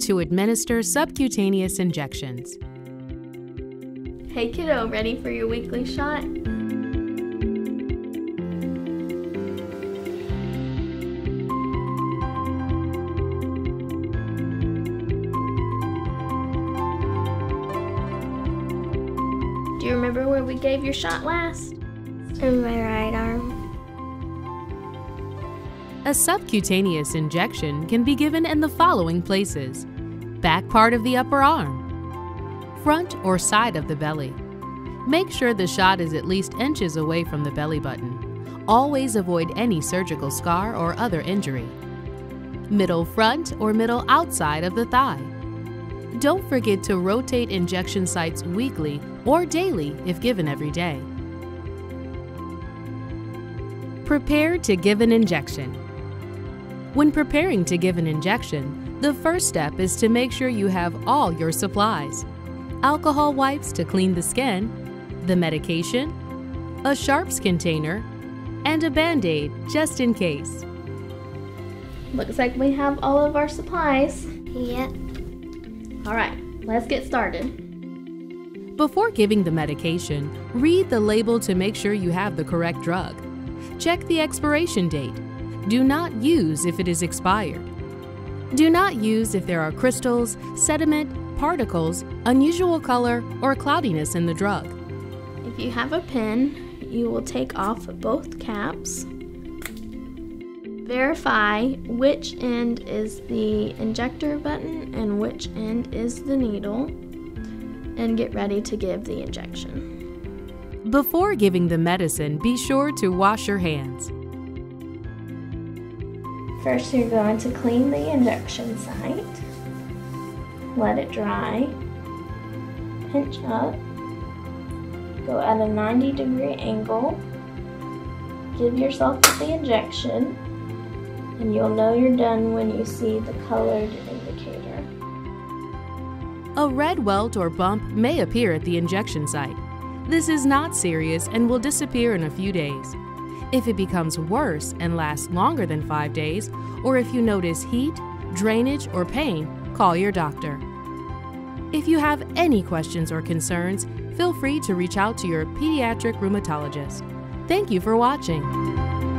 to administer subcutaneous injections. Hey kiddo, ready for your weekly shot? Do you remember where we gave your shot last? In my right arm. A subcutaneous injection can be given in the following places back part of the upper arm, front or side of the belly. Make sure the shot is at least inches away from the belly button. Always avoid any surgical scar or other injury. Middle front or middle outside of the thigh. Don't forget to rotate injection sites weekly or daily if given every day. Prepare to give an injection. When preparing to give an injection, the first step is to make sure you have all your supplies. Alcohol wipes to clean the skin, the medication, a sharps container, and a band-aid just in case. Looks like we have all of our supplies. Yep. All right, let's get started. Before giving the medication, read the label to make sure you have the correct drug. Check the expiration date. Do not use if it is expired. Do not use if there are crystals, sediment, particles, unusual color, or cloudiness in the drug. If you have a pen, you will take off both caps. Verify which end is the injector button and which end is the needle, and get ready to give the injection. Before giving the medicine, be sure to wash your hands. First, you're going to clean the injection site. Let it dry. Pinch up. Go at a 90 degree angle. Give yourself the injection. And you'll know you're done when you see the colored indicator. A red welt or bump may appear at the injection site. This is not serious and will disappear in a few days. If it becomes worse and lasts longer than five days, or if you notice heat, drainage, or pain, call your doctor. If you have any questions or concerns, feel free to reach out to your pediatric rheumatologist. Thank you for watching.